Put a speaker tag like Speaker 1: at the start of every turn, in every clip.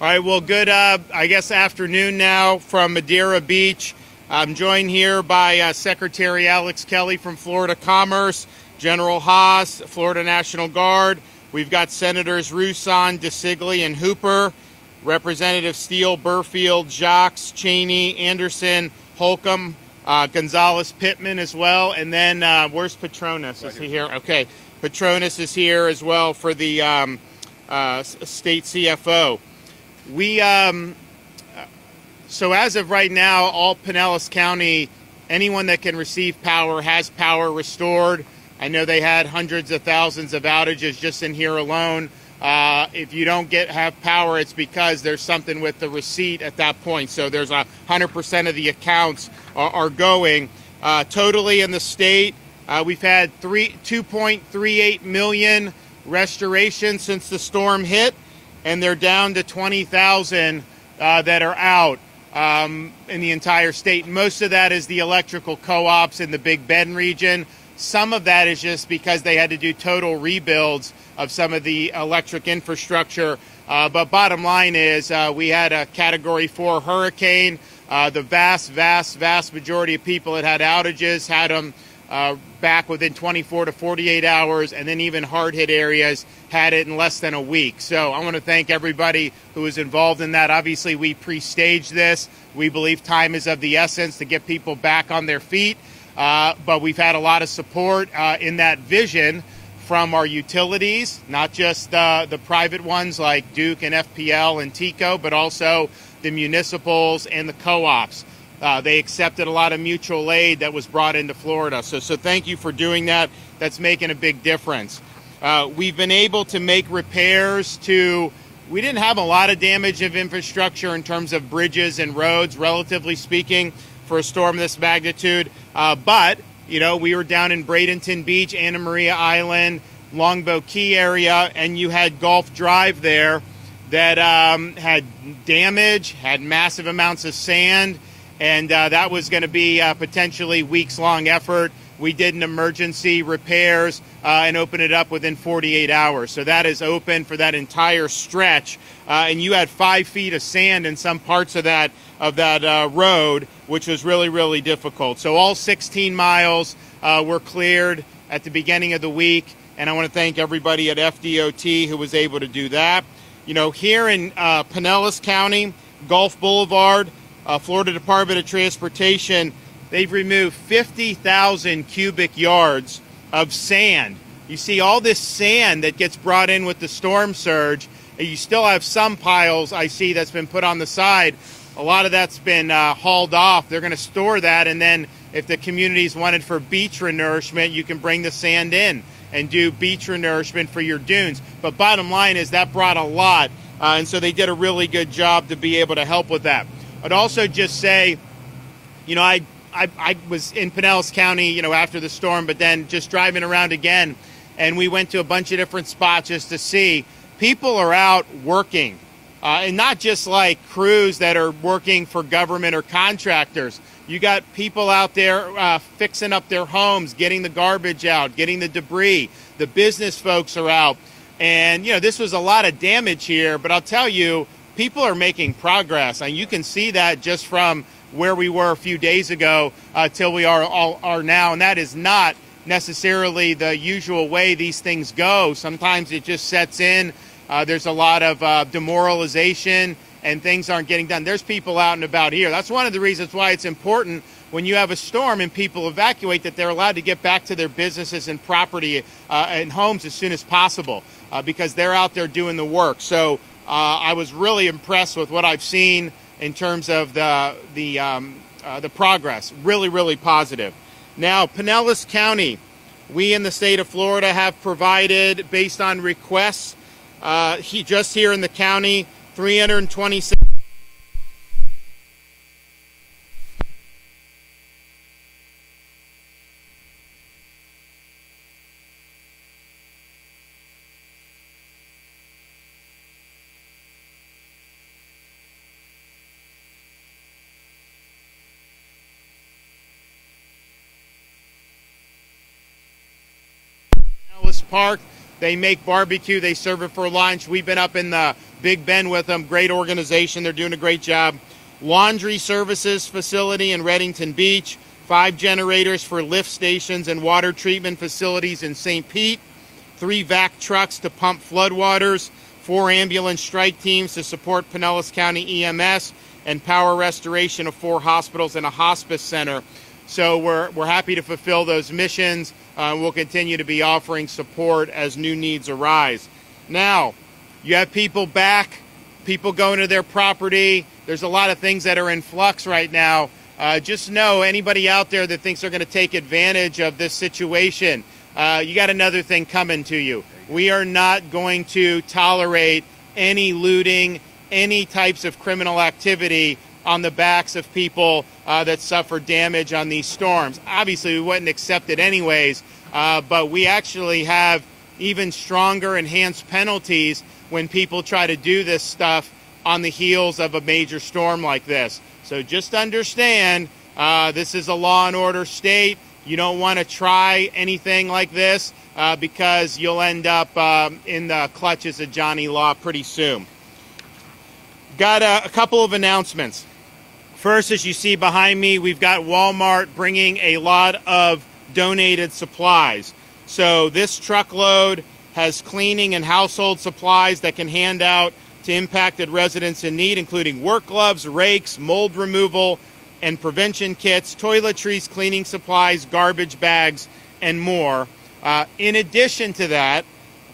Speaker 1: All right, well, good, uh, I guess, afternoon now from Madeira Beach. I'm joined here by uh, Secretary Alex Kelly from Florida Commerce, General Haas, Florida National Guard. We've got Senators Rouson, DiCeglie, and Hooper, Representative Steele, Berfield, Jacques, Chaney, Anderson, Holcomb, uh, Gonzalez, Pittman as well. And then uh, where's Patronis? Is he here? Okay. Patronis is here as well for the um, uh, state CFO. We um, so as of right now, all Pinellas County, anyone that can receive power has power restored. I know they had hundreds of thousands of outages just in here alone. Uh, if you don't get have power, it's because there's something with the receipt at that point. So there's a hundred percent of the accounts are, are going uh, totally in the state. Uh, we've had three 2.38 million restorations since the storm hit, and they're down to 20,000 uh, that are out um, in the entire state. Most of that is the electrical co-ops in the Big Bend region. Some of that is just because they had to do total rebuilds of some of the electric infrastructure. Uh, but bottom line is uh, we had a Category 4 hurricane. Uh, the vast, vast, vast majority of people that had outages had them uh, back within 24 to 48 hours, and then even hard hit areas had it in less than a week. So I want to thank everybody who was involved in that. Obviously, we pre staged this. We believe time is of the essence to get people back on their feet, uh, but we've had a lot of support uh, in that vision from our utilities, not just uh, the private ones like Duke and FPL and TECO, but also the municipals and the co ops. Uh, they accepted a lot of mutual aid that was brought into Florida. So, so thank you for doing that. That's making a big difference. Uh, we've been able to make repairs to. We didn't have a lot of damage of infrastructure in terms of bridges and roads, relatively speaking, for a storm this magnitude. Uh, but you know, we were down in Bradenton Beach, Anna Maria Island, Longboat Key area, and you had Gulf Drive there that um, had damage, had massive amounts of sand and uh, that was going to be a potentially weeks long effort. We did an emergency repairs uh, and opened it up within 48 hours. So that is open for that entire stretch. Uh, and you had five feet of sand in some parts of that of that uh, road, which was really really difficult. So all 16 miles uh, were cleared at the beginning of the week. And I want to thank everybody at FDOT who was able to do that. You know, here in uh, Pinellas County, Gulf Boulevard uh, Florida Department of Transportation, they've removed 50,000 cubic yards of sand. You see all this sand that gets brought in with the storm surge. You still have some piles I see that's been put on the side. A lot of that's been uh, hauled off. They're going to store that, and then if the community's wanted for beach renourishment, you can bring the sand in and do beach renourishment for your dunes. But bottom line is that brought a lot, uh, and so they did a really good job to be able to help with that. I'd also just say, you know, I, I, I was in Pinellas County, you know, after the storm, but then just driving around again, and we went to a bunch of different spots just to see people are out working. Uh, and not just like crews that are working for government or contractors. You got people out there uh, fixing up their homes, getting the garbage out, getting the debris. The business folks are out. And, you know, this was a lot of damage here, but I'll tell you, people are making progress, and you can see that just from where we were a few days ago uh, till we are all are now, and that is not necessarily the usual way these things go. Sometimes it just sets in. Uh, there's a lot of uh, demoralization and things aren't getting done. There's people out and about here. That's one of the reasons why it's important when you have a storm and people evacuate that they're allowed to get back to their businesses and property uh, and homes as soon as possible uh, because they're out there doing the work. So I was really impressed with what I've seen in terms of the the um, uh, the progress. Really, really positive. Now, Pinellas County, we in the state of Florida have provided, based on requests, uh, he, just here in the county, 326. Park. They make barbecue. They serve it for lunch. We've been up in the Big Bend with them, great organization. They're doing a great job. Laundry services facility in Redington Beach, five generators for lift stations and water treatment facilities in St. Pete, three vac trucks to pump floodwaters, four ambulance strike teams to support Pinellas County EMS, and power restoration of four hospitals and a hospice center. So we're, we're happy to fulfill those missions. Uh, we'll continue to be offering support as new needs arise. Now, you have people back, people going to their property. There's a lot of things that are in flux right now. Uh, just know anybody out there that thinks they're going to take advantage of this situation, uh, you got another thing coming to you. We are not going to tolerate any looting, any types of criminal activity on the backs of people uh, that suffered damage on these storms. Obviously, we wouldn't accept it anyways, uh, but we actually have even stronger enhanced penalties when people try to do this stuff on the heels of a major storm like this. So just understand uh, this is a law and order state. You don't want to try anything like this uh, because you'll end up um, in the clutches of Johnny Law pretty soon. Got a, a couple of announcements. First, as you see behind me, we've got Walmart bringing a lot of donated supplies. So this truckload has cleaning and household supplies that can hand out to impacted residents in need, including work gloves, rakes, mold removal, and prevention kits, toiletries, cleaning supplies, garbage bags, and more. Uh, in addition to that,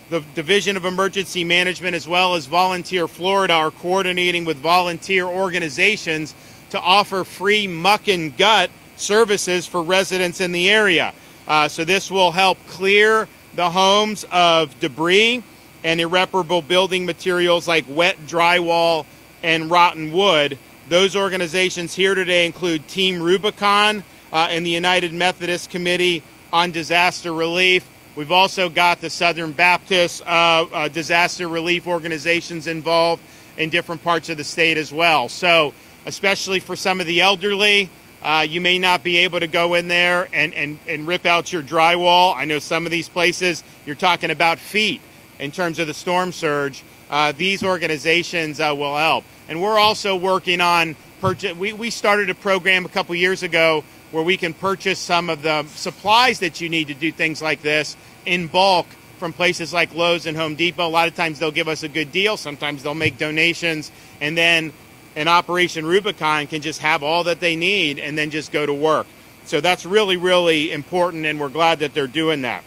Speaker 1: the Division of Emergency Management as well as Volunteer Florida are coordinating with volunteer organizations to offer free muck and gut services for residents in the area. Uh, so this will help clear the homes of debris and irreparable building materials like wet drywall and rotten wood. Those organizations here today include Team Rubicon uh, and the United Methodist Committee on Disaster Relief. We've also got the Southern Baptist uh, uh, disaster relief organizations involved in different parts of the state as well. So especially for some of the elderly. Uh, you may not be able to go in there and, and, and rip out your drywall. I know some of these places you're talking about feet in terms of the storm surge. Uh, these organizations uh, will help. And we're also working on purchase. We, we started a program a couple years ago where we can purchase some of the supplies that you need to do things like this in bulk from places like Lowe's and Home Depot. A lot of times they'll give us a good deal. Sometimes they'll make donations. And then and Operation Rubicon can just have all that they need and then just go to work. So that's really, really important, and we're glad that they're doing that.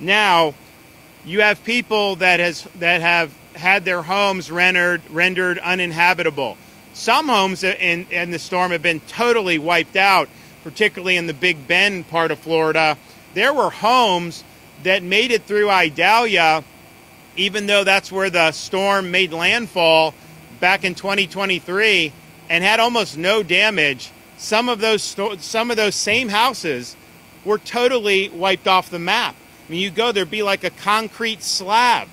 Speaker 1: Now, you have people that has that have had their homes rendered rendered uninhabitable. Some homes in, in the storm have been totally wiped out, particularly in the Big Bend part of Florida. There were homes that made it through Idalia, even though that's where the storm made landfall back in 2023 and had almost no damage. Some of those some of those same houses were totally wiped off the map. I mean, you go there'd be like a concrete slab,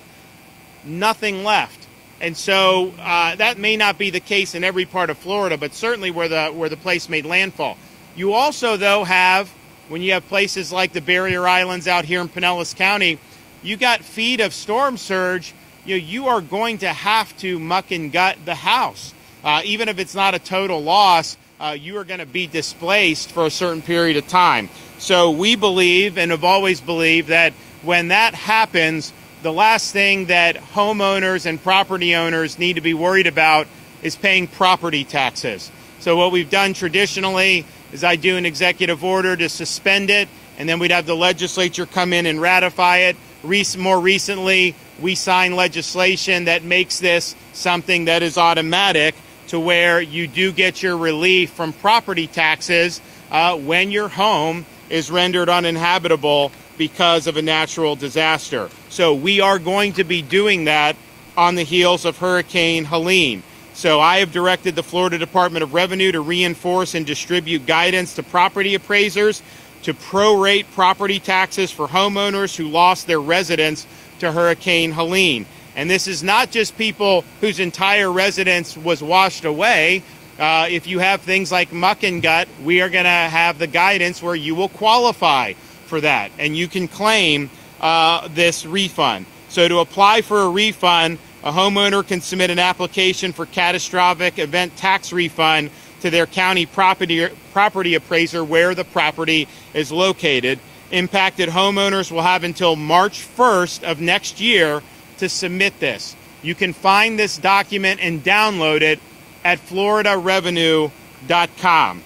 Speaker 1: nothing left. And so uh, that may not be the case in every part of Florida, but certainly where the where the place made landfall. You also though have when you have places like the Barrier Islands out here in Pinellas County, you got feet of storm surge you know, you are going to have to muck and gut the house. Uh, even if it's not a total loss, uh, you are going to be displaced for a certain period of time. So we believe and have always believed that when that happens, the last thing that homeowners and property owners need to be worried about is paying property taxes. So what we've done traditionally is I do an executive order to suspend it, and then we'd have the legislature come in and ratify it. More recently, we signed legislation that makes this something that is automatic to where you do get your relief from property taxes uh, when your home is rendered uninhabitable because of a natural disaster. So we are going to be doing that on the heels of Hurricane Helene. So I have directed the Florida Department of Revenue to reinforce and distribute guidance to property appraisers to prorate property taxes for homeowners who lost their residence to Hurricane Helene. And this is not just people whose entire residence was washed away. Uh, if you have things like muck and gut, we are going to have the guidance where you will qualify for that and you can claim uh, this refund. So to apply for a refund, a homeowner can submit an application for catastrophic event tax refund to their county property, property appraiser where the property is located. Impacted homeowners will have until March 1st of next year to submit this. You can find this document and download it at floridarevenue.com.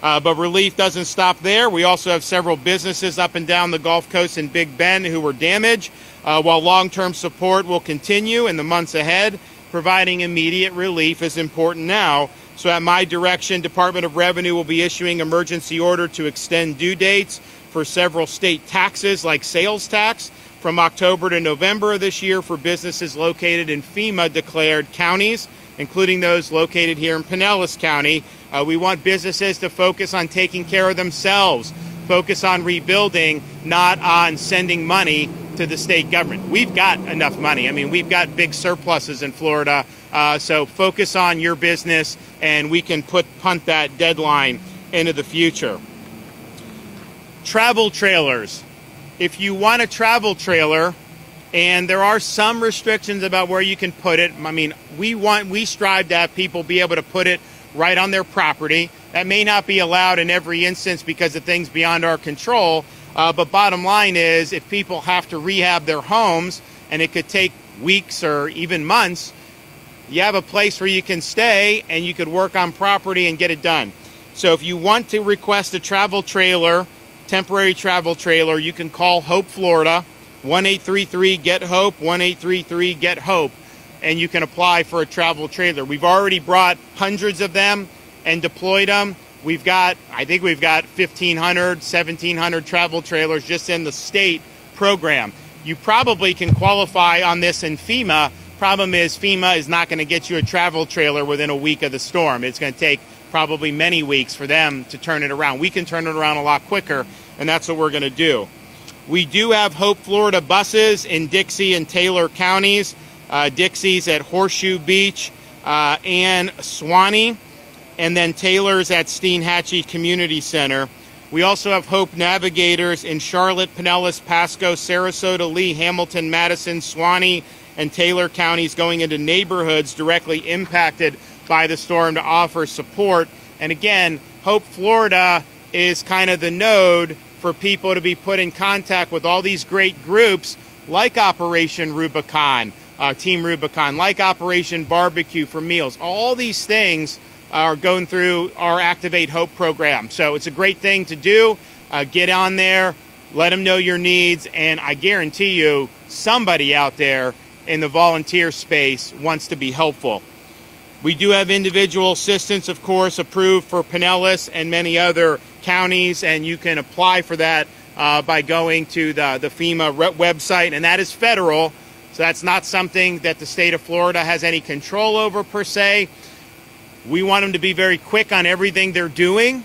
Speaker 1: Uh, but relief doesn't stop there. We also have several businesses up and down the Gulf Coast and Big Bend who were damaged, uh, while long term support will continue in the months ahead. Providing immediate relief is important now. So, at my direction, Department of Revenue will be issuing emergency order to extend due dates for several state taxes like sales tax from October to November of this year for businesses located in FEMA declared counties, including those located here in Pinellas County. Uh, we want businesses to focus on taking care of themselves, focus on rebuilding, not on sending money to the state government. We've got enough money. I mean, we've got big surpluses in Florida. Uh, so focus on your business, and we can put punt that deadline into the future. Travel trailers if you want a travel trailer, and there are some restrictions about where you can put it. I mean, we want we strive to have people be able to put it right on their property. That may not be allowed in every instance because of things beyond our control. Uh, but bottom line is, if people have to rehab their homes, and it could take weeks or even months, you have a place where you can stay and you could work on property and get it done. So if you want to request a travel trailer temporary travel trailer, you can call Hope Florida, 1 833 Get Hope, 1 833 Get Hope, and you can apply for a travel trailer. We've already brought hundreds of them and deployed them. We've got, I think we've got 1,500, 1,700 travel trailers just in the state program. You probably can qualify on this in FEMA. Problem is, FEMA is not going to get you a travel trailer within a week of the storm. It's going to take probably many weeks for them to turn it around. We can turn it around a lot quicker, and that's what we're going to do. We do have Hope Florida buses in Dixie and Taylor counties. Uh, Dixie's at Horseshoe Beach uh, and Suwannee, and then Taylor's at Steinhatchee Community Center. We also have Hope Navigators in Charlotte, Pinellas, Pasco, Sarasota, Lee, Hamilton, Madison, Suwannee, and Taylor counties going into neighborhoods directly impacted by the storm to offer support. And again, Hope Florida is kind of the node for people to be put in contact with all these great groups like Operation Rubicon, uh, Team Rubicon, like Operation Barbecue for Meals. All these things are going through our Activate Hope program. So it's a great thing to do. Uh, get on there, let them know your needs, and I guarantee you somebody out there in the volunteer space wants to be helpful. We do have individual assistance, of course, approved for Pinellas and many other counties, and you can apply for that uh, by going to the, the FEMA website, and that is federal. So that's not something that the state of Florida has any control over per se. We want them to be very quick on everything they're doing.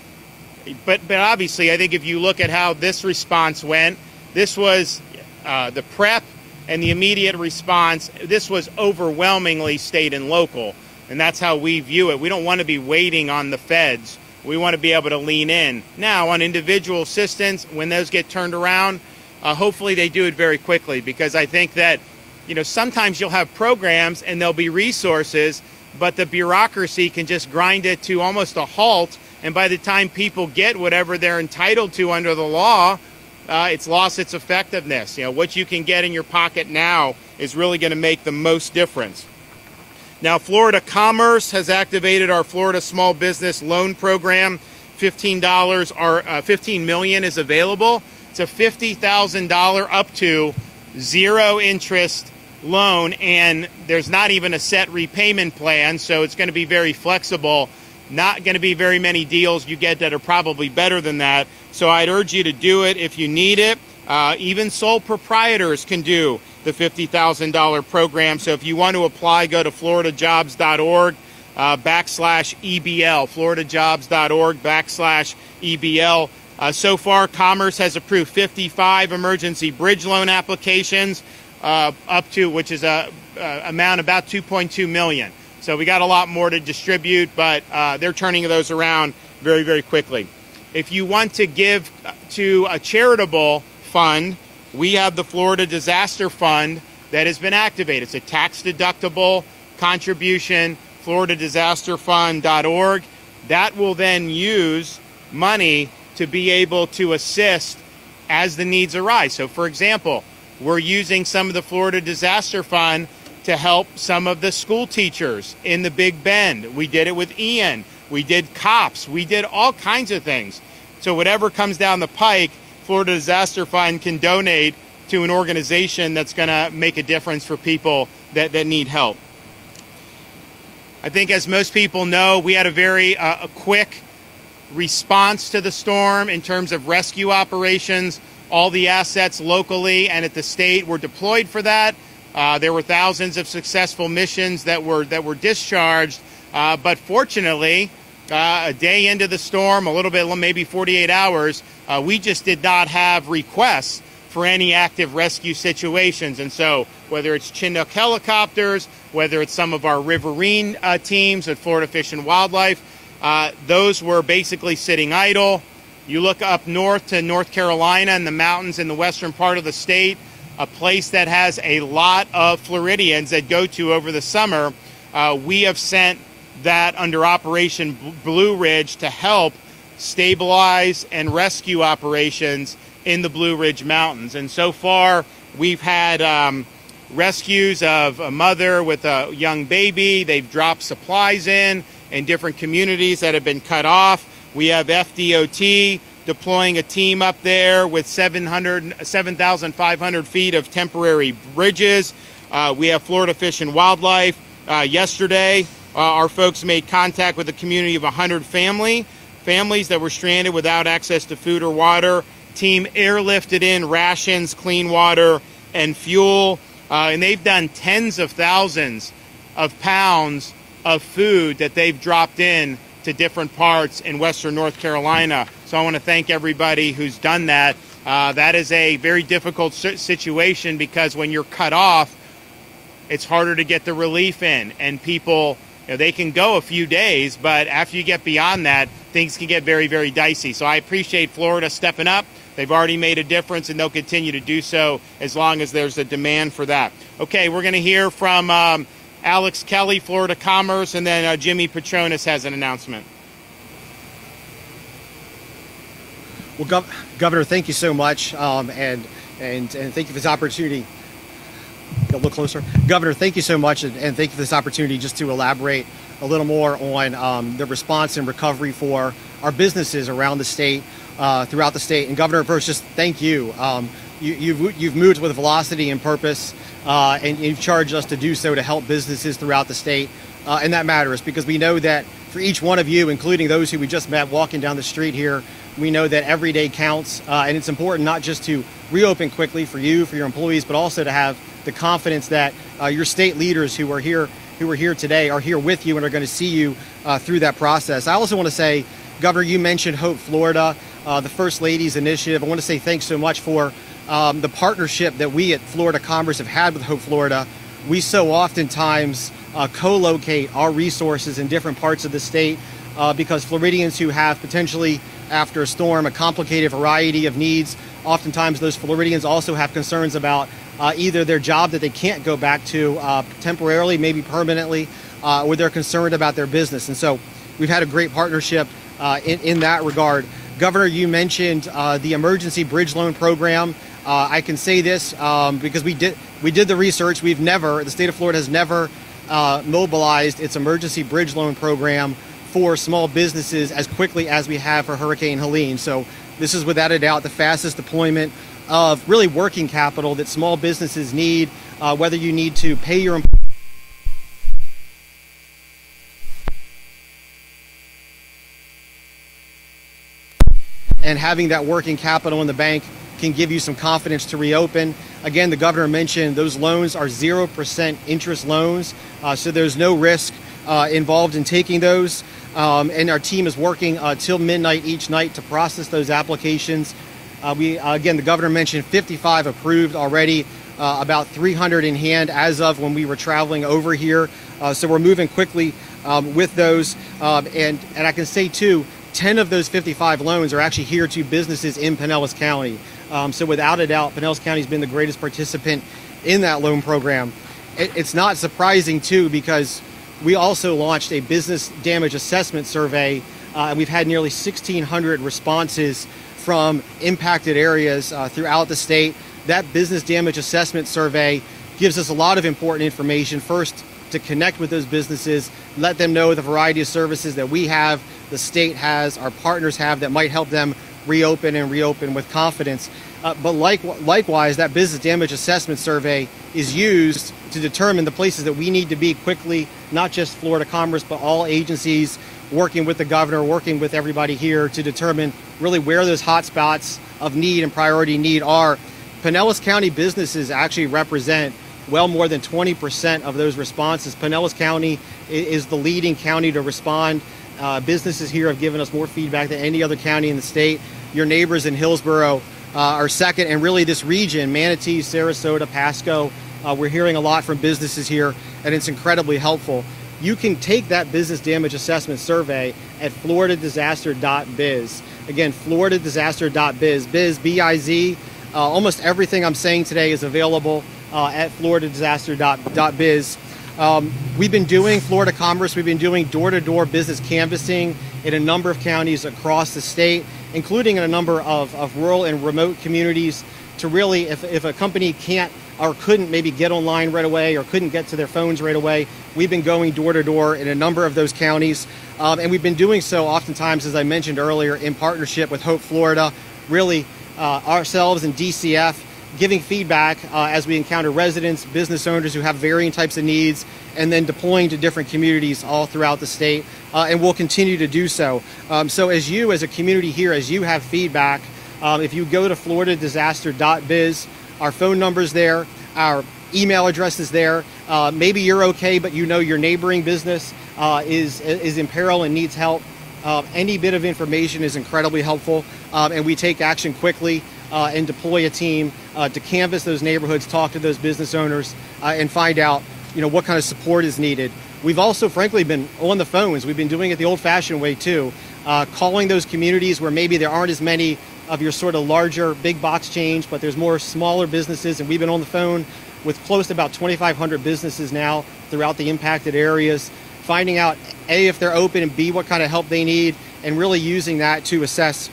Speaker 1: But, but obviously, I think if you look at how this response went, this was uh, the prep and the immediate response, this was overwhelmingly state and local. And that's how we view it. We don't want to be waiting on the feds. We want to be able to lean in. Now, on individual assistance, when those get turned around, uh, hopefully they do it very quickly because I think that, you know, sometimes you'll have programs and there'll be resources, but the bureaucracy can just grind it to almost a halt. And by the time people get whatever they're entitled to under the law, uh, it's lost its effectiveness. You know, what you can get in your pocket now is really going to make the most difference. Now, Florida Commerce has activated our Florida Small Business Loan Program. $15 or uh, 15 million is available. It's a $50,000 up to zero interest loan, and there's not even a set repayment plan, so it's going to be very flexible. Not going to be very many deals you get that are probably better than that. So I'd urge you to do it if you need it. Uh, even sole proprietors can do the $50,000 program. So if you want to apply, go to floridajobs.org uh, backslash EBL, floridajobs.org backslash EBL. Uh, so far, Commerce has approved 55 emergency bridge loan applications, uh, up to which is a, a, amount about 2.2 million. So we got a lot more to distribute, but uh, they're turning those around very, very quickly. If you want to give to a charitable fund, we have the Florida Disaster Fund that has been activated. It's a tax deductible contribution, floridadisasterfund.org. That will then use money to be able to assist as the needs arise. So, for example, we're using some of the Florida Disaster Fund to help some of the school teachers in the Big Bend. We did it with Ian. We did cops. We did all kinds of things. So, whatever comes down the pike, Florida Disaster Fund can donate to an organization that's going to make a difference for people that, that need help. I think, as most people know, we had a very uh, a quick response to the storm in terms of rescue operations. All the assets locally and at the state were deployed for that. Uh, there were thousands of successful missions that were that were discharged, uh, but fortunately, uh, a day into the storm, a little bit, maybe 48 hours, uh, we just did not have requests for any active rescue situations. And so, whether it's Chinook helicopters, whether it's some of our riverine uh, teams at Florida Fish and Wildlife, uh, those were basically sitting idle. You look up north to North Carolina and the mountains in the western part of the state, a place that has a lot of Floridians that go to over the summer. Uh, we have sent that under Operation Blue Ridge to help stabilize and rescue operations in the Blue Ridge Mountains. And so far, we've had um, rescues of a mother with a young baby. They've dropped supplies in in different communities that have been cut off. We have FDOT deploying a team up there with 7,500 feet of temporary bridges. Uh, we have Florida Fish and Wildlife. Uh, yesterday, uh, our folks made contact with a community of 100 family families that were stranded without access to food or water. Team airlifted in rations, clean water, and fuel. Uh, and they've done tens of thousands of pounds of food that they've dropped in to different parts in western North Carolina. So I want to thank everybody who's done that. Uh, that is a very difficult situation because when you're cut off, it's harder to get the relief in, and people you know, they can go a few days, but after you get beyond that, things can get very, very dicey. So I appreciate Florida stepping up. They've already made a difference, and they'll continue to do so as long as there's a demand for that. Okay, we're going to hear from um, Alex Kelly, Florida Commerce, and then uh, Jimmy Patronis has an announcement.
Speaker 2: Well, Gov- Governor, thank you so much, um, and, and and thank you for this opportunity. A little closer, Governor. Thank you so much, and, and thank you for this opportunity just to elaborate a little more on um, the response and recovery for our businesses around the state, uh, throughout the state. And Governor, first, just thank you. Um, you you've, you've moved with velocity and purpose uh, and you've charged us to do so to help businesses throughout the state. Uh, and that matters because we know that for each one of you, including those who we just met walking down the street here, we know that every day counts. Uh, and it's important not just to reopen quickly for you, for your employees, but also to have the confidence that uh, your state leaders who are here who are here today are here with you and are going to see you uh, through that process. I also want to say, Governor, you mentioned Hope Florida, uh, the First Ladies Initiative. I want to say thanks so much for um, the partnership that we at Florida Commerce have had with Hope Florida, we so oftentimes uh, co-locate our resources in different parts of the state uh, because Floridians who have potentially after a storm a complicated variety of needs, oftentimes those Floridians also have concerns about uh, either their job that they can't go back to uh, temporarily, maybe permanently, uh, or they're concerned about their business. And so we've had a great partnership uh, in, in that regard. Governor, you mentioned the emergency bridge loan program. Uh, I can say this um, because we did we did the research. We've never the state of Florida has never uh, mobilized its emergency bridge loan program for small businesses as quickly as we have for Hurricane Helene. So this is without a doubt the fastest deployment of really working capital that small businesses need. Uh, whether you need to pay your employees and having that working capital in the bank can give you some confidence to reopen. Again, the governor mentioned those loans are 0% interest loans, uh, so there's no risk uh, involved in taking those. Um, and our team is working uh, till midnight each night to process those applications. Uh, we again, the governor mentioned 55 approved already, uh, about 300 in hand as of when we were traveling over here. Uh, so we're moving quickly um, with those. Um, and and I can say too, 10 of those 55 loans are actually here to businesses in Pinellas County. Um, so without a doubt, Pinellas County has been the greatest participant in that loan program. It, it's not surprising too because we also launched a business damage assessment survey, uh, and we've had nearly 1,600 responses from impacted areas uh, throughout the state. That business damage assessment survey gives us a lot of important information. First, to connect with those businesses, let them know the variety of services that we have, the state has, our partners have that might help them reopen and reopen with confidence. Uh, but like, likewise, that business damage assessment survey is used to determine the places that we need to be quickly, not just Florida Commerce, but all agencies working with the governor, working with everybody here to determine really where those hot spots of need and priority need are. Pinellas County businesses actually represent well more than 20% of those responses. Pinellas County is the leading county to respond. Uh, businesses here have given us more feedback than any other county in the state. Your neighbors in Hillsborough uh, are second, and really this region, Manatee, Sarasota, Pasco, uh, we're hearing a lot from businesses here, and it's incredibly helpful. You can take that business damage assessment survey at floridadisaster.biz. Again, floridadisaster.biz. Biz, B-I-Z. Uh, almost everything I'm saying today is available uh, at floridadisaster.biz. Um, we've been doing Florida Commerce, we've been doing door to door business canvassing in a number of counties across the state, including in a number of, of rural and remote communities to really, if, if a company can't or couldn't maybe get online right away or couldn't get to their phones right away, we've been going door to door in a number of those counties. Um, and we've been doing so oftentimes, as I mentioned earlier, in partnership with Hope Florida, really uh, ourselves and DCF giving feedback uh, as we encounter residents, business owners who have varying types of needs, and then deploying to different communities all throughout the state. Uh, and we'll continue to do so. Um, so, as you, as a community here, as you have feedback, um, if you go to floridadisaster.biz, our phone number's there, our email address is there. Uh, maybe you're okay, but you know your neighboring business uh, is is in peril and needs help. Uh, any bit of information is incredibly helpful, um, and we take action quickly uh, and deploy a team uh, to canvass those neighborhoods, talk to those business owners, uh, and find out you know what kind of support is needed. We've also, frankly, been on the phones. We've been doing it the old-fashioned way too, uh, calling those communities where maybe there aren't as many of your sort of larger big box change, but there's more smaller businesses, and we've been on the phone with close to about 2,500 businesses now throughout the impacted areas, finding out a if they're open and b what kind of help they need, and really using that to assess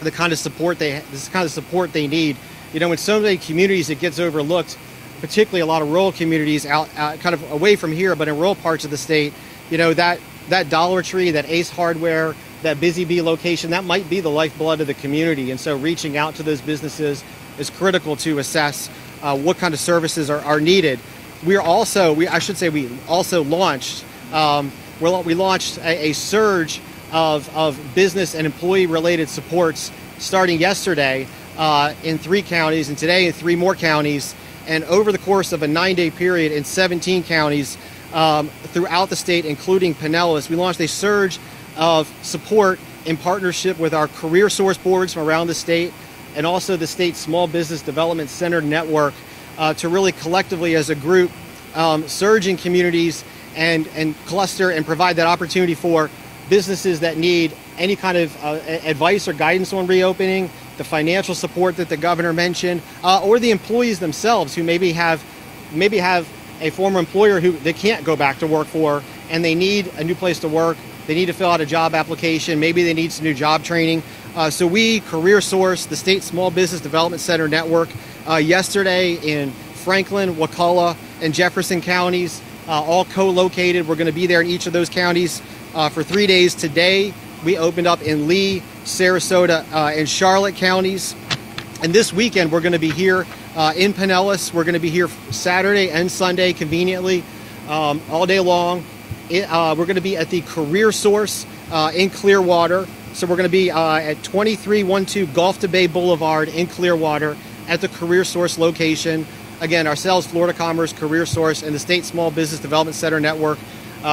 Speaker 2: the kind of support they this kind of support they need. You know, in so many communities, it gets overlooked, particularly a lot of rural communities out, out kind of away from here, but in rural parts of the state. You know that that Dollar Tree, that Ace Hardware, that Busy Bee location, that might be the lifeblood of the community. And so, reaching out to those businesses is critical to assess uh, what kind of services are, are needed. We are also, we I should say, we also launched. Um, we launched a, a surge of, of business and employee related supports starting yesterday uh, in three counties and today in three more counties. And over the course of a nine day period in 17 counties um, throughout the state, including Pinellas, we launched a surge of support in partnership with our career source boards from around the state and also the state small business development center network uh, to really collectively as a group um, surge in communities and, and cluster and provide that opportunity for businesses that need any kind of uh, advice or guidance on reopening, the financial support that the governor mentioned, uh, or the employees themselves who maybe have maybe have a former employer who they can't go back to work for and they need a new place to work. They need to fill out a job application. Maybe they need some new job training. Uh, so we, Career Source, the State Small Business Development Center Network, uh, yesterday in Franklin, Wakulla, and Jefferson counties, uh, all co-located. We're going to be there in each of those counties uh, for three days. Today, we opened up in Lee, Sarasota, uh, and Charlotte counties. And this weekend, we're going to be here uh, in Pinellas. We're going to be here Saturday and Sunday conveniently, um, all day long. It, uh, we're going to be at the Career Source uh, in Clearwater. So we're going to be uh, at 2312 Gulf to Bay Boulevard in Clearwater at the Career Source location. Again, ourselves, Florida Commerce, Career Source, and the State Small Business Development Center Network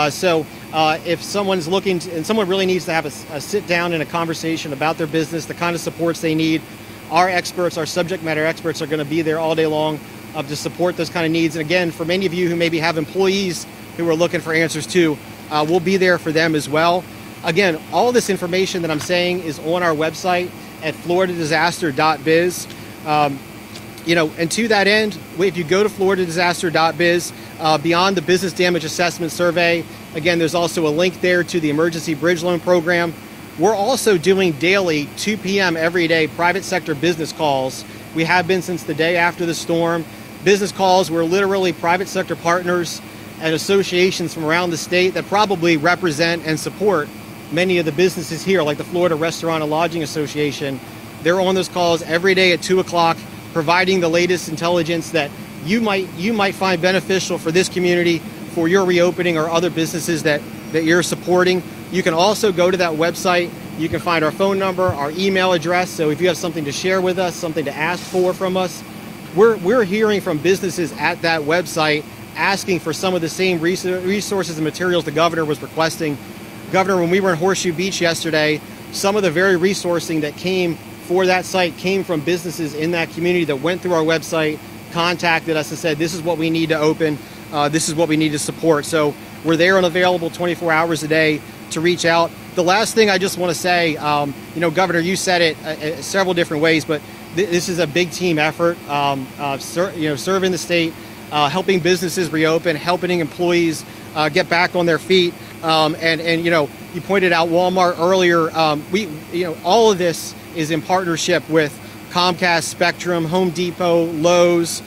Speaker 2: so uh, if someone's looking to, and someone really needs to have a, a, sit down and a conversation about their business, the kind of supports they need, our experts, our subject matter experts are going to be there all day long uh, to support those kind of needs. And again, for many of you who maybe have employees who are looking for answers too, uh, we'll be there for them as well. Again, all this information that I'm saying is on our website at floridadisaster.biz. Um, you know, and to that end, if you go to floridadisaster.biz, uh, beyond the business damage assessment survey, again, there's also a link there to the emergency bridge loan program. We're also doing daily 2 p.m. every day private sector business calls. We have been since the day after the storm. Business calls where literally private sector partners and associations from around the state that probably represent and support many of the businesses here, like the Florida Restaurant and Lodging Association. They're on those calls every day at 2 o'clock, providing the latest intelligence that you might you might find beneficial for this community, for your reopening or other businesses that, that you're supporting. You can also go to that website. You can find our phone number, our email address. So if you have something to share with us, something to ask for from us, we're, we're hearing from businesses at that website asking for some of the same resources and materials the governor was requesting. Governor, when we were in Horseshoe Beach yesterday, some of the very resourcing that came for that site came from businesses in that community that went through our website, contacted us and said, this is what we need to open, uh, this is what we need to support. So we're there and available 24 hours a day to reach out. The last thing I just want to say, um, you know, Governor, you said it uh, uh several different ways, but th this is a big team effort. Um, uh, you know, serving the state, uh, helping businesses reopen, helping employees uh, get back on their feet, um, and and you know, you pointed out Walmart earlier. Um, we, you know, all of this is in partnership with Comcast, Spectrum, Home Depot, Lowe's,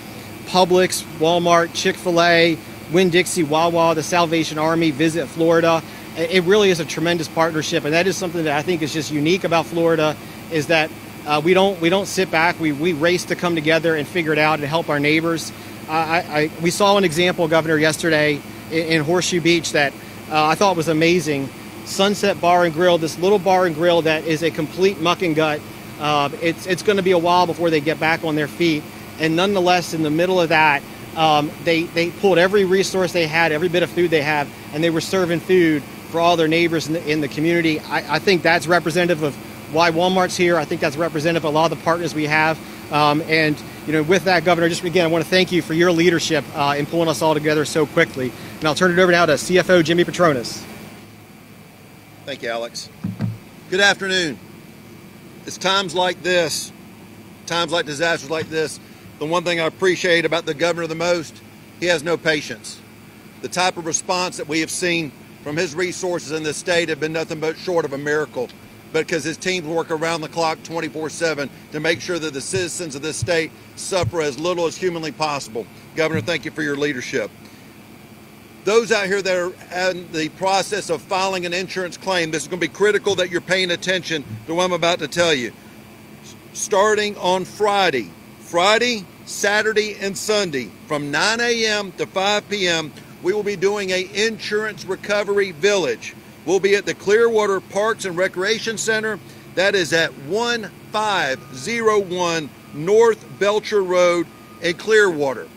Speaker 2: Publix, Walmart, Chick Fil A, Winn Dixie, Wawa, the Salvation Army, Visit Florida. It really is a tremendous partnership, and that is something that I think is just unique about Florida. Is that uh, we don't we don't sit back. We we race to come together and figure it out and help our neighbors. Uh, I, I, we saw an example, Governor, yesterday in, in Horseshoe Beach that uh, I thought was amazing. Sunset Bar and Grill, this little bar and grill that is a complete muck and gut. Uh, it's it's going to be a while before they get back on their feet, and nonetheless, in the middle of that, um, they they pulled every resource they had, every bit of food they have, and they were serving food for all their neighbors in the, in the community. I, I think that's representative of why Walmart's here. I think that's representative of a lot of the partners we have. Um, and you know, with that, Governor, just again, I want to thank you for your leadership uh, in pulling us all together so quickly. And I'll turn it over now to CFO Jimmy Patronis.
Speaker 3: Thank you, Alex. Good afternoon. It's times like this, times like disasters like this, the one thing I appreciate about the governor the most, he has no patience. The type of response that we have seen from his resources in this state have been nothing but short of a miracle because his teams work around the clock 24 7 to make sure that the citizens of this state suffer as little as humanly possible. Governor, thank you for your leadership. Those out here that are in the process of filing an insurance claim, this is going to be critical that you're paying attention to what I'm about to tell you. Starting on Friday, Friday, Saturday, and Sunday from 9 a.m. to 5 p.m., we will be doing a insurance recovery village. We'll be at the Clearwater Parks and Recreation Center. That is at 1501 North Belcher Road in Clearwater.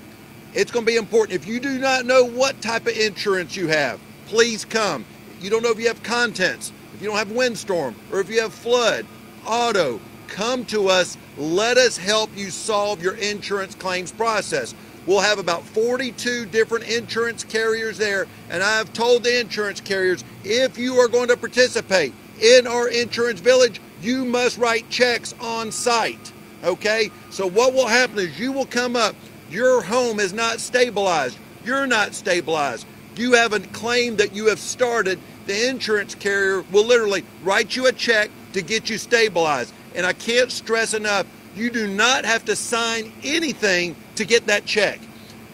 Speaker 3: It's going to be important. If you do not know what type of insurance you have, please come. You don't know if you have contents, if you don't have windstorm, or if you have flood, auto, come to us. Let us help you solve your insurance claims process. We'll have about 42 different insurance carriers there, and I've told the insurance carriers if you are going to participate in our insurance village, you must write checks on site. Okay? So, what will happen is you will come up, your home is not stabilized, you're not stabilized, you have a claim that you have started. The insurance carrier will literally write you a check to get you stabilized. And I can't stress enough you do not have to sign anything to get that check.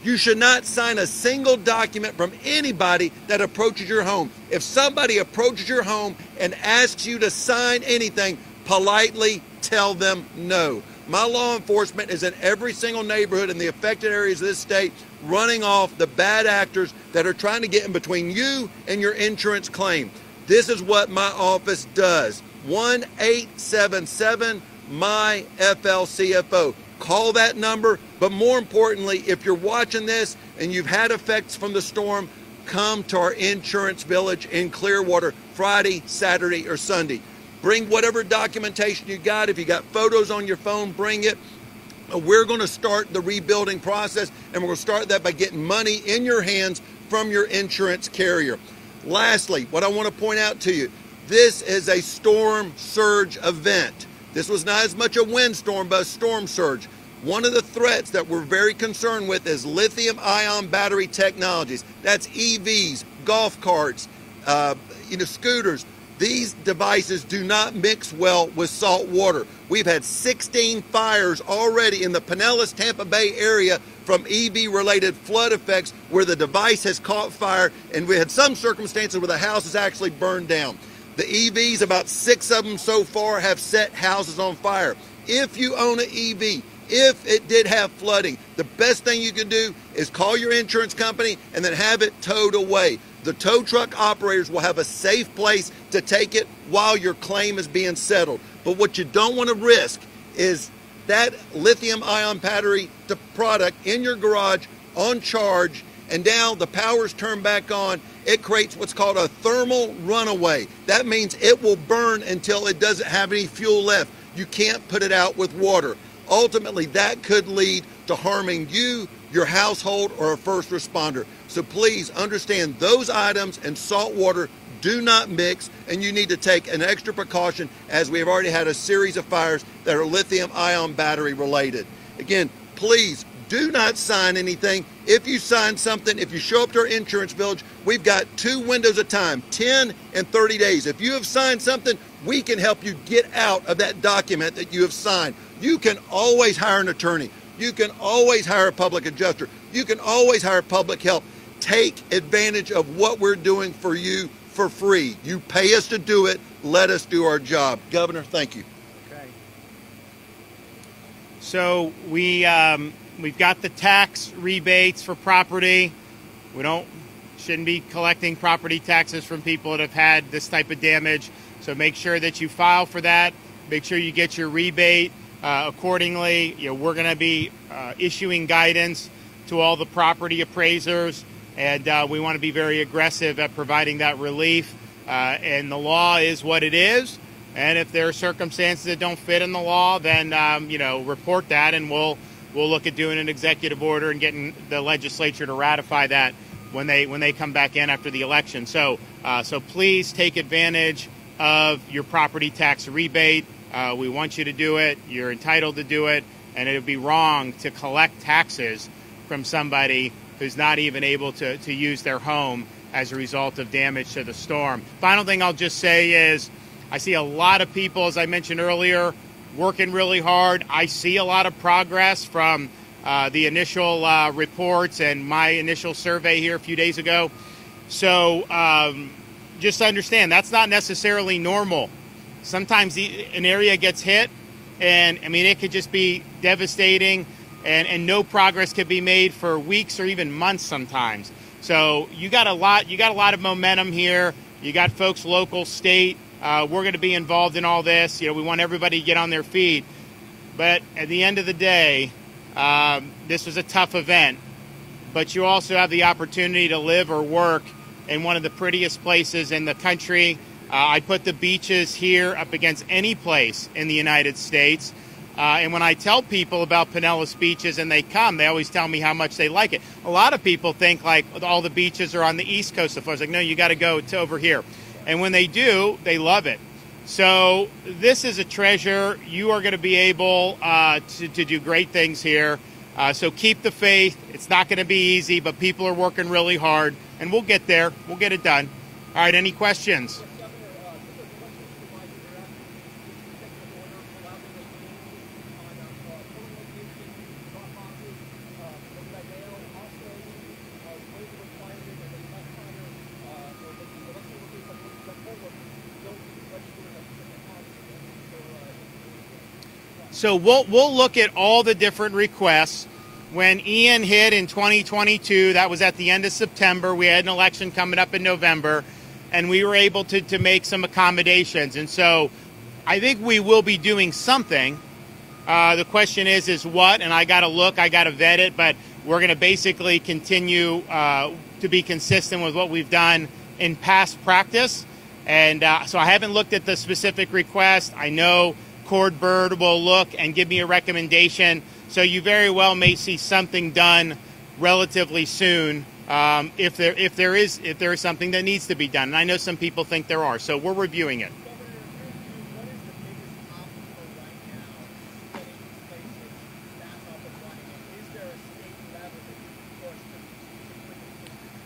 Speaker 3: You should not sign a single document from anybody that approaches your home. If somebody approaches your home and asks you to sign anything, politely tell them no. My law enforcement is in every single neighborhood in the affected areas of this state, running off the bad actors that are trying to get in between you and your insurance claim. This is what my office does. 1 877 my FLCFO. Call that number, but more importantly, if you're watching this and you've had effects from the storm, come to our insurance village in Clearwater Friday, Saturday, or Sunday. Bring whatever documentation you got. If you got photos on your phone, bring it. We're going to start the rebuilding process, and we're going to start that by getting money in your hands from your insurance carrier. Lastly, what I want to point out to you this is a storm surge event. This was not as much a windstorm, but a storm surge. One of the threats that we're very concerned with is lithium ion battery technologies. That's EVs, golf carts, uh, you know, scooters. These devices do not mix well with salt water. We've had 16 fires already in the Pinellas, Tampa Bay area from EV related flood effects where the device has caught fire, and we had some circumstances where the house is actually burned down. The EVs, about six of them so far, have set houses on fire. If you own an EV, if it did have flooding, the best thing you can do is call your insurance company and then have it towed away. The tow truck operators will have a safe place to take it while your claim is being settled. But what you don't want to risk is that lithium ion battery to product in your garage on charge and now the power's turned back on, it creates what's called a thermal runaway. That means it will burn until it doesn't have any fuel left. You can't put it out with water. Ultimately, that could lead to harming you, your household, or a first responder. So please understand those items and salt water do not mix, and you need to take an extra precaution as we have already had a series of fires that are lithium ion battery related. Again, please do not sign anything. If you sign something, if you show up to our insurance village, we've got two windows of time 10 and 30 days. If you have signed something, we can help you get out of that document that you have signed. You can always hire an attorney. You can always hire a public adjuster. You can always hire public help. Take advantage of what we're doing for you for free. You pay us to do it. Let us do our job. Governor, thank you. Okay.
Speaker 1: So we um, we've got the tax rebates for property. We don't shouldn't be collecting property taxes from people that have had this type of damage. So make sure that you file for that. Make sure you get your rebate uh, accordingly. You know, we're going to be uh, issuing guidance to all the property appraisers, and uh, we want to be very aggressive at providing that relief. Uh, and the law is what it is. And if there are circumstances that don't fit in the law, then um, you know report that, and we'll we'll look at doing an executive order and getting the legislature to ratify that when they when they come back in after the election. So uh, so please take advantage of your property tax rebate. Uh, we want you to do it. You're entitled to do it, and it would be wrong to collect taxes from somebody who's not even able to, to use their home as a result of damage to the storm. Final thing I'll just say is I see a lot of people, as I mentioned earlier, working really hard. I see a lot of progress from uh, the initial uh, reports and my initial survey here a few days ago. So um, just understand that's not necessarily normal. Sometimes the, an area gets hit, and I mean, it could just be devastating, and, and no progress could be made for weeks or even months sometimes. So you got a lot, you got a lot of momentum here. You got folks local, state, uh, we're going to be involved in all this. You know, we want everybody to get on their feet. But at the end of the day, um, this was a tough event. But you also have the opportunity to live or work in one of the prettiest places in the country. Uh, I put the beaches here up against any place in the United States. Uh, and when I tell people about Pinellas beaches and they come, they always tell me how much they like it. A lot of people think like all the beaches are on the east coast of Florida. Like, no, you got to go to over here. And when they do, they love it. So this is a treasure. You are going to be able uh, to, to, do great things here. Uh, so keep the faith. It's not going to be easy, but people are working really hard, and we'll get there. We'll get it done. All right, any questions? So we'll, we'll look at all the different requests. When Ian hit in 2022, that was at the end of September. We had an election coming up in November, and we were able to, to make some accommodations. And so I think we will be doing something. Uh, the question is, is what? And I got to look, I got to vet it, but we're going to basically continue uh, to be consistent with what we've done in past practice. And uh, so I haven't looked at the specific request. I know Cord Byrd will look and give me a recommendation. So you very well may see something done relatively soon um, if there if there is if there is something that needs to be done. And I know some people think there are, so we're reviewing it.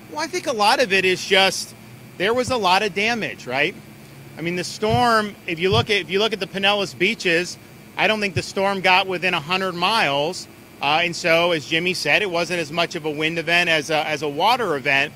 Speaker 1: Well, I think a lot of it is just there was a lot of damage, right? I mean, the storm. If you look at if you look at the Pinellas beaches, I don't think the storm got within hundred miles, uh, and so as Jimmy said, it wasn't as much of a wind event as a, as a water event.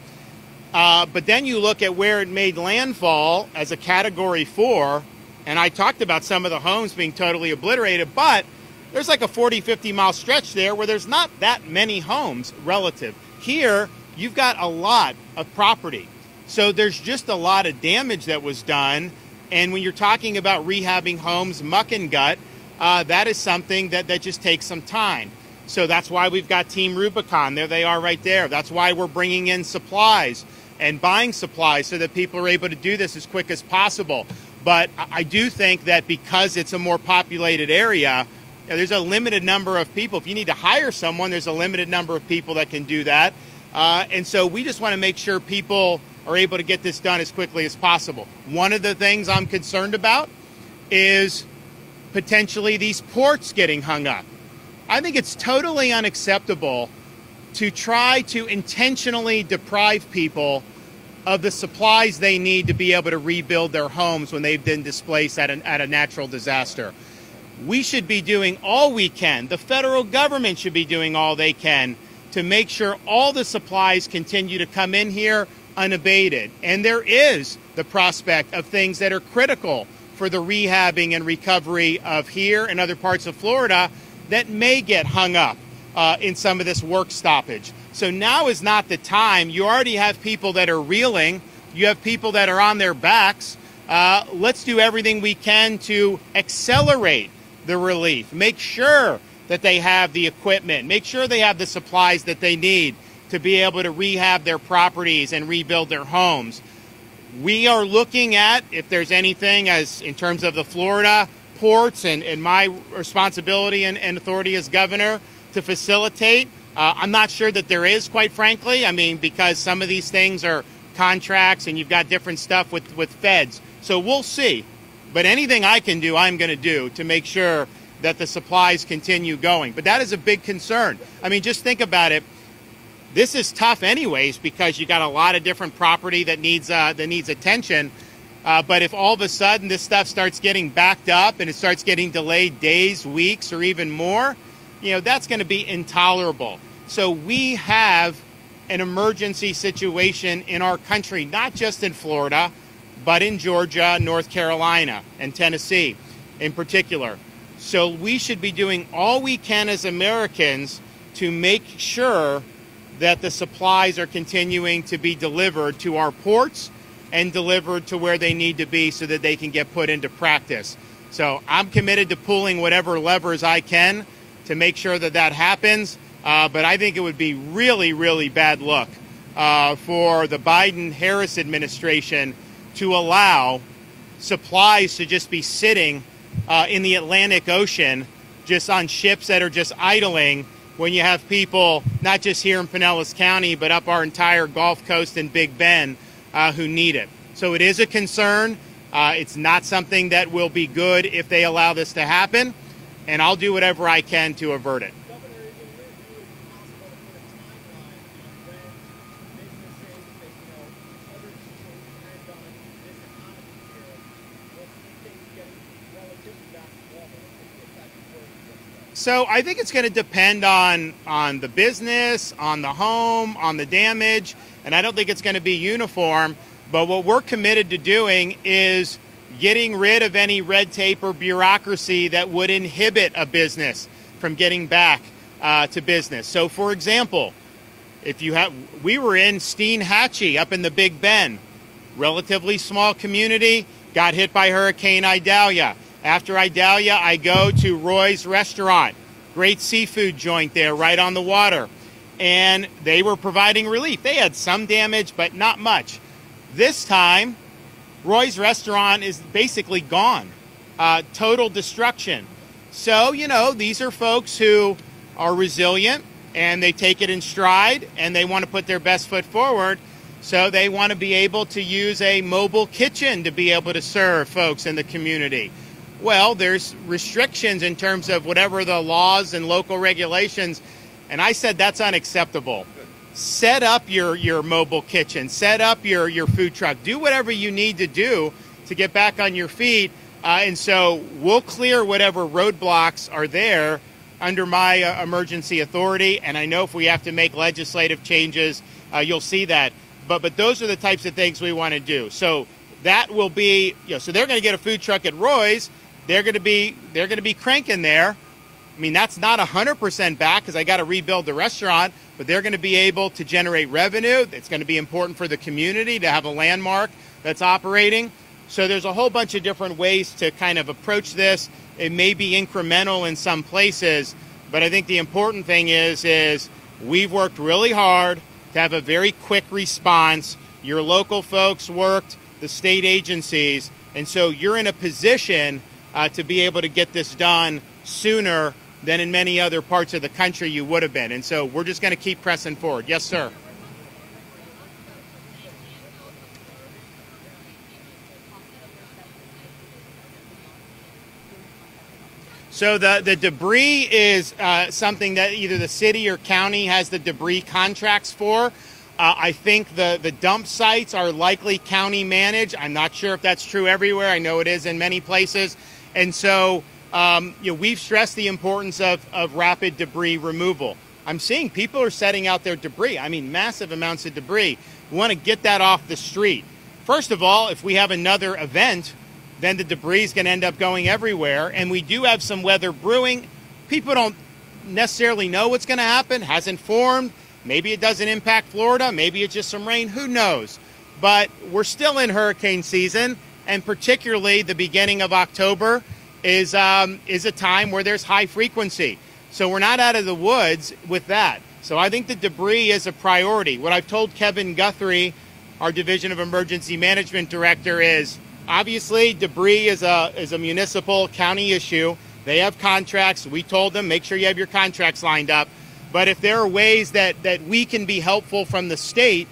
Speaker 1: Uh, but then you look at where it made landfall as a Category Four, and I talked about some of the homes being totally obliterated, but there's like a 40, 50 mile stretch there where there's not that many homes relative. Here, you've got a lot of property. So there's just a lot of damage that was done. And when you're talking about rehabbing homes, muck and gut, uh, that is something that, that just takes some time. So that's why we've got Team Rubicon. There they are right there. That's why we're bringing in supplies and buying supplies so that people are able to do this as quick as possible. But I do think that because it's a more populated area, there's a limited number of people. If you need to hire someone, there's a limited number of people that can do that. Uh, and so we just want to make sure people are able to get this done as quickly as possible. One of the things I'm concerned about is potentially these ports getting hung up. I think it's totally unacceptable to try to intentionally deprive people of the supplies they need to be able to rebuild their homes when they've been displaced at, an, at a natural disaster. We should be doing all we can. The federal government should be doing all they can to make sure all the supplies continue to come in here unabated. And there is the prospect of things that are critical for the rehabbing and recovery of here and other parts of Florida that may get hung up uh, in some of this work stoppage. So now is not the time. You already have people that are reeling, you have people that are on their backs. Uh, let's do everything we can to accelerate the relief. Make sure that they have the equipment, make sure they have the supplies that they need to be able to rehab their properties and rebuild their homes. We are looking at if there's anything as in terms of the Florida ports and, and my responsibility and, and authority as governor to facilitate. Uh, I'm not sure that there is, quite frankly. I mean, because some of these things are contracts and you've got different stuff with, with feds. So we'll see. But anything I can do, I'm going to do to make sure that the supplies continue going. But that is a big concern. I mean, just think about it. This is tough, anyways, because you got a lot of different property that needs uh, that needs attention. Uh, but if all of a sudden this stuff starts getting backed up and it starts getting delayed days, weeks, or even more, you know that's going to be intolerable. So we have an emergency situation in our country, not just in Florida, but in Georgia, North Carolina, and Tennessee in particular. So we should be doing all we can as Americans to make sure that the supplies are continuing to be delivered to our ports and delivered to where they need to be so that they can get put into practice. So I'm committed to pulling whatever levers I can to make sure that that happens. Uh, but I think it would be really, really bad luck uh, for the Biden Harris administration to allow supplies to just be sitting uh, in the Atlantic Ocean, just on ships that are just idling when you have people, not just here in Pinellas County, but up our entire Gulf Coast and Big Bend, uh, who need it. So it is a concern. Uh, it's not something that will be good if they allow this to happen, and I'll do whatever I can to avert it. So I think it's going to depend on on the business, on the home, on the damage, and I don't think it's going to be uniform. But what we're committed to doing is getting rid of any red tape or bureaucracy that would inhibit a business from getting back uh, to business. So, for example, if you have, we were in Steinhatchee up in the Big Bend, relatively small community, got hit by Hurricane Idalia. After Idalia, I go to Roy's Restaurant, great seafood joint there right on the water. And they were providing relief. They had some damage, but not much. This time, Roy's Restaurant is basically gone, uh, total destruction. So, you know, these are folks who are resilient and they take it in stride and they want to put their best foot forward. So they want to be able to use a mobile kitchen to be able to serve folks in the community. Well, there's restrictions in terms of whatever the laws and local regulations. And I said that's unacceptable. set up your, your mobile kitchen, set up your, your food truck, do whatever you need to do to get back on your feet. Uh, and so we'll clear whatever roadblocks are there under my uh, emergency authority. And I know if we have to make legislative changes, uh, you'll see that. But but those are the types of things we want to do. So that will be you know. So they're going to get a food truck at Roy's. They're going to be they're going to be cranking there. I mean that's not hundred percent back because I got to rebuild the restaurant. But they're going to be able to generate revenue. It's going to be important for the community to have a landmark that's operating. So there's a whole bunch of different ways to kind of approach this. It may be incremental in some places, but I think the important thing is is we've worked really hard to have a very quick response. Your local folks worked, the state agencies, and so you're in a position uh, to be able to get this done sooner than in many other parts of the country you would have been. And so we're just going to keep pressing forward. Yes, sir. So the, the debris is uh, something that either the city or county has the debris contracts for. Uh, I think the, the dump sites are likely county managed. I'm not sure if that's true everywhere. I know it is in many places. And so um, you know, we've stressed the importance of, of rapid debris removal. I'm seeing people are setting out their debris. I mean, massive amounts of debris. We want to get that off the street. First of all, if we have another event, then the debris is going to end up going everywhere. And we do have some weather brewing. People don't necessarily know what's going to happen, hasn't formed. Maybe it doesn't impact Florida. Maybe it's just some rain. Who knows? But we're still in hurricane season, and particularly the beginning of October is um, is a time where there's high frequency. So we're not out of the woods with that. So I think the debris is a priority. What I've told Kevin Guthrie, our Division of Emergency Management Director, is Obviously, debris is a, is a municipal county issue. They have contracts. We told them, make sure you have your contracts lined up. But if there are ways that, that we can be helpful from the state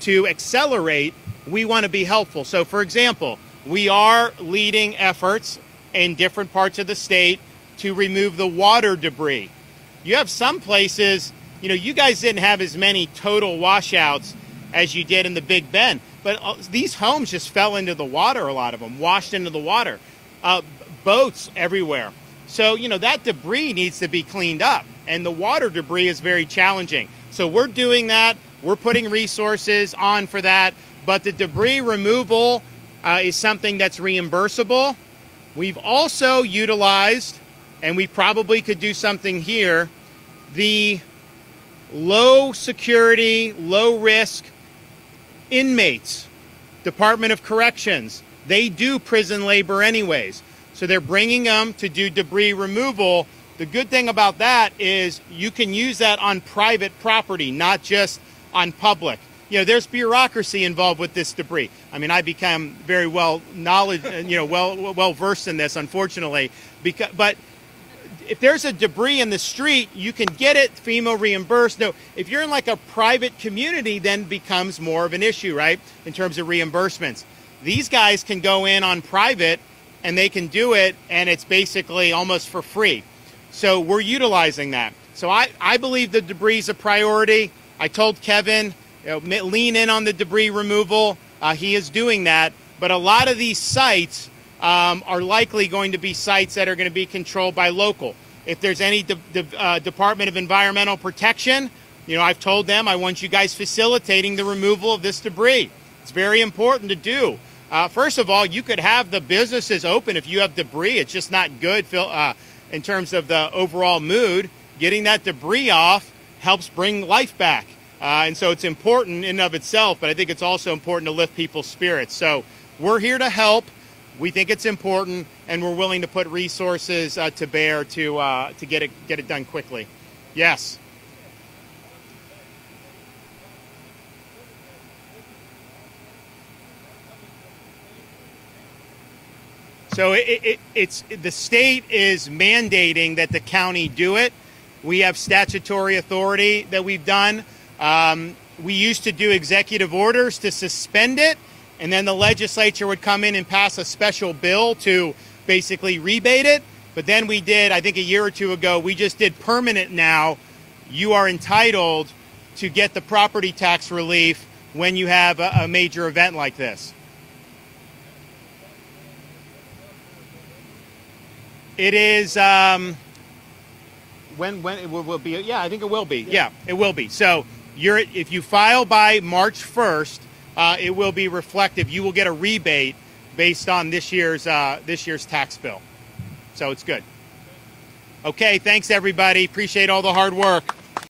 Speaker 1: to accelerate, we want to be helpful. So, for example, we are leading efforts in different parts of the state to remove the water debris. You have some places, you know, you guys didn't have as many total washouts as you did in the Big Bend. But uh, these homes just fell into the water, a lot of them, washed into the water. Uh, boats everywhere. So, you know, that debris needs to be cleaned up. And the water debris is very challenging. So we're doing that. We're putting resources on for that. But the debris removal uh, is something that's reimbursable. We've also utilized, and we probably could do something here, the low security, low risk inmates, Department of Corrections, they do prison labor anyways. So they're bringing them to do debris removal. The good thing about that is you can use that on private property, not just on public. You know, there's bureaucracy involved with this debris. I mean, I become very well knowledge, uh, you know, well well versed in this, unfortunately. Because, but if there's a debris in the street, you can get it FEMA reimbursed. No, if you're in like a private community, then becomes more of an issue, right? In terms of reimbursements. These guys can go in on private and they can do it and it's basically almost for free. So we're utilizing that. So I, I believe the debris is a priority. I told Kevin, you know, lean in on the debris removal. Uh, he is doing that. But a lot of these sites, um, are likely going to be sites that are going to be controlled by local. If there's any de- de- uh, Department of Environmental Protection, you know, I've told them I want you guys facilitating the removal of this debris. It's very important to do. Uh, first of all, you could have the businesses open if you have debris. It's just not good uh, in terms of the overall mood. Getting that debris off helps bring life back. Uh, and so it's important in of itself, but I think it's also important to lift people's spirits. So we're here to help. We think it's important, and we're willing to put resources uh, to bear to uh, to get it get it done quickly. Yes. So it, it, it's the state is mandating that the county do it. We have statutory authority that we've done. Um, we used to do executive orders to suspend it and then the legislature would come in and pass a special bill to basically rebate it. But then we did, I think a year or two ago, we just did permanent now. You are entitled to get the property tax relief when you have a, a major event like this? It is um, when when it will, will be. Yeah, I think it will be. Yeah, it will be. So you're if you file by March 1st, uh, it will be reflective. You will get a rebate based on this year's uh, this year's tax bill. So it's good. Okay, thanks everybody. Appreciate all the hard work.